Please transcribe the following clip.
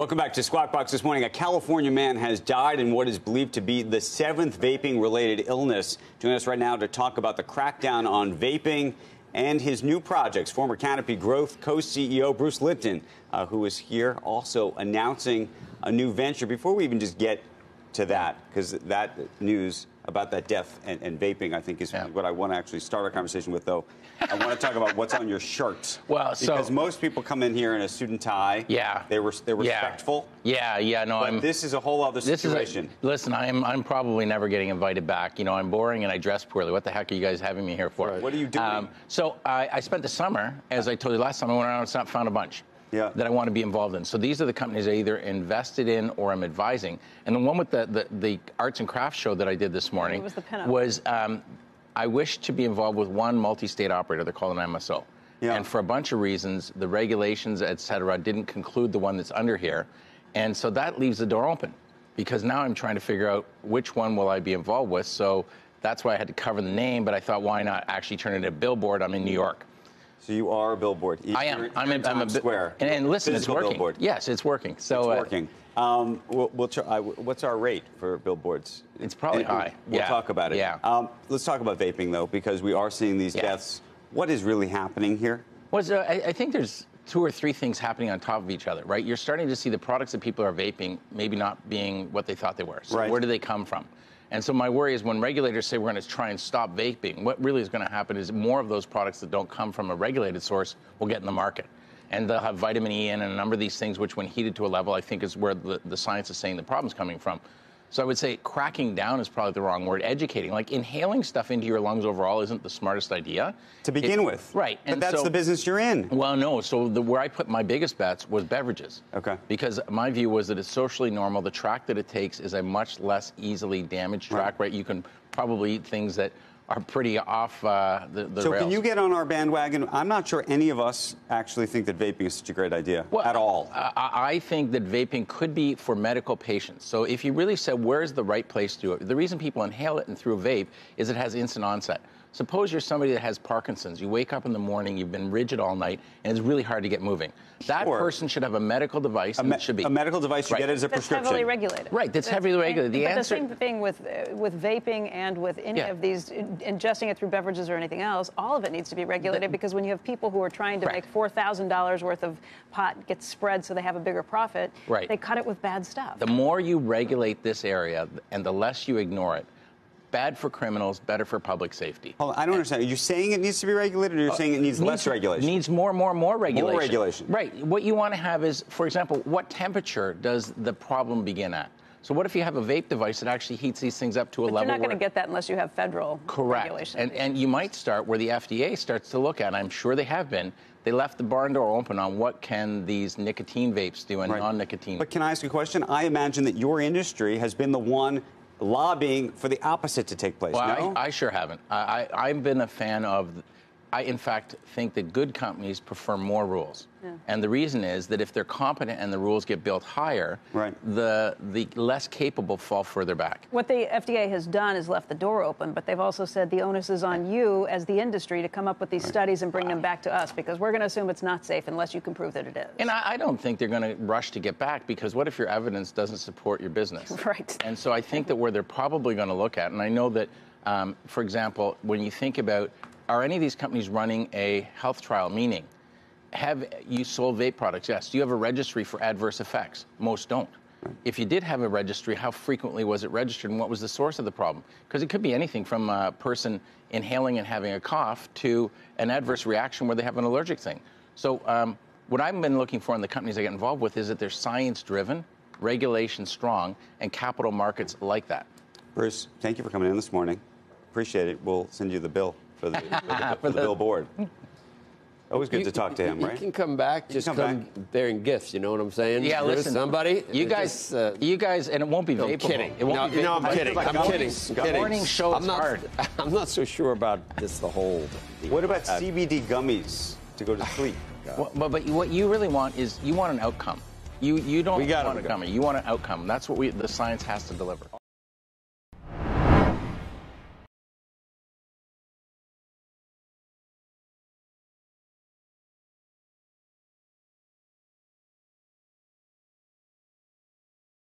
Welcome back to Squawk Box this morning. A California man has died in what is believed to be the seventh vaping related illness. Joining us right now to talk about the crackdown on vaping and his new projects. Former Canopy Growth co CEO Bruce Linton, uh, who is here also announcing a new venture. Before we even just get to that, because that news about that death and, and vaping, I think, is Yeah. what I want to actually start our conversation with, though. I want to talk about what's on your shirt. Well, so- because most people come in here in a suit and tie. Yeah. They were they're respectful. Yeah, yeah, no, But I'm. this is a whole other situation. a, listen. I'm I'm probably never getting invited back. You know, I'm boring and I dress poorly. What the heck are you guys having me here for? Um, What are you doing? so I, I spent the summer, as I told you last time, I went around and found a bunch. Yeah. That I want to be involved in. So these are the companies I either invested in or I'm advising. And the one with the the, the arts and crafts show that I did this morning was the was um, I wish to be involved with one multi-state operator. They're called an MSO. Yeah. And for a bunch of reasons, the regulations, et cetera, didn't conclude the one that's under here. And so that leaves the door open because now I'm trying to figure out which one will I be involved with. So that's why I had to cover the name, but I thought, why not actually turn it into a billboard? I'm in New York. So you are a billboard. I am. You're- I'm, you're in, I'm a Square. And, and listen, it's working. Billboard. Yes, it's working. So It's uh, working. Um, we'll, we'll try, I, what's our rate for billboards? It's probably And high. We'll Yeah. talk about it. Yeah. Um, let's talk about vaping though, because we are seeing these Yeah. deaths. What is really happening here? Was uh, I, I think there's two or three things happening on top of each other, right? You're starting to see the products that people are vaping maybe not being what they thought they were. So Right. where do they come from? And so my worry is when regulators say we're going to try and stop vaping, what really is going to happen is more of those products that don't come from a regulated source will get in the market. And they'll have vitamin E in and a number of these things, which when heated to a level, I think is where the, the science is saying the problem's coming from. So I would say cracking down is probably the wrong word. Educating, like inhaling stuff into your lungs overall, isn't the smartest idea. To begin It- with. right? But and that's so- the business you're in. well, no. So the, where I put my biggest bets was beverages. Okay. Because my view was that it's socially normal. The track that it takes is a much less easily damaged track. Right. You can probably eat things that are pretty off uh, the, the So rails. can you get on our bandwagon? I'm not sure any of us actually think that vaping is such a great idea at all. I, I think that vaping could be for medical patients. So if you really said where's the right place to do it, the reason people inhale it and through a vape is it has instant onset. Suppose you're somebody that has Parkinson's. You wake up in the morning, you've been rigid all night, and it's really hard to get moving. That Sure. person should have a medical device, a, and me- it should be a medical device, you Right. get it as a That's prescription. heavily regulated. Right, that's heavily regulated. The but answer- the same thing with uh, with vaping and with any Yeah. of these ingesting it through beverages or anything else. All of it needs to be regulated because when you have people who are trying to Correct. make four thousand dollars worth of pot get spread so they have a bigger profit, Right. they cut it with bad stuff. The more you regulate this area and the less you ignore it, bad for criminals, better for public safety. Hold on, I don't understand. Are you saying it needs to be regulated, or you're saying it needs, less regulation? Uh, Needs more, more, more regulation. More regulation. Right. What you want to have is, for example, what temperature does the problem begin at? So what if you have a vape device that actually heats these things up to a but level you're not going to get that unless you have federal Correct. regulation. And, and you might start where the FDA starts to look at, and I'm sure they have been, they left the barn door open on what can these nicotine vapes do and Right. non-nicotine. But can I ask a question? I imagine that your industry has been the one lobbying for the opposite to take place. Well, no? I, I sure haven't. I, I, I've been a fan of. I, in fact, think that good companies prefer more rules. And the reason is that if they're competent and the rules get built higher, Right. the, the less capable fall further back. What the FDA has done is left the door open, but they've also said the onus is on you as the industry to come up with these studies and bring them back to us because we're going to assume it's not safe unless you can prove that it is. And I, I don't think they're going to rush to get back because what if your evidence doesn't support your business? Right. And so I think that where they're probably going to look at, and I know that, um, for example, when you think about are any of these companies running a health trial, meaning have you sold vape products? Yes. Do you have a registry for adverse effects? Most don't. If you did have a registry, how frequently was it registered and what was the source of the problem? Because it could be anything from a person inhaling and having a cough to an adverse reaction where they have an allergic thing. So, um, what I've been looking for in the companies I get involved with is that they're science driven, regulation strong, and capital markets like that. Bruce, thank you for coming in this morning. Appreciate it. We'll send you the bill for the, for the, for the the- billboard. Always good You- to talk to him, you right? can come back, just come come, back. bearing gifts. You know what I'm saying? Yeah, Bruce, listen, Somebody. you guys, just, uh, you guys, and it won't be no, I'm kidding. It won't no, be no, I'm kidding. Like I'm gummies. kidding. I'm kidding. Morning show I'm not, hard. I'm not so sure about this. The whole. What about Uh, CBD gummies to go to sleep? Well, but, but what you really want is you want an outcome. You you don't We got want it. a gummy. You want an outcome. That's what we the science has to deliver.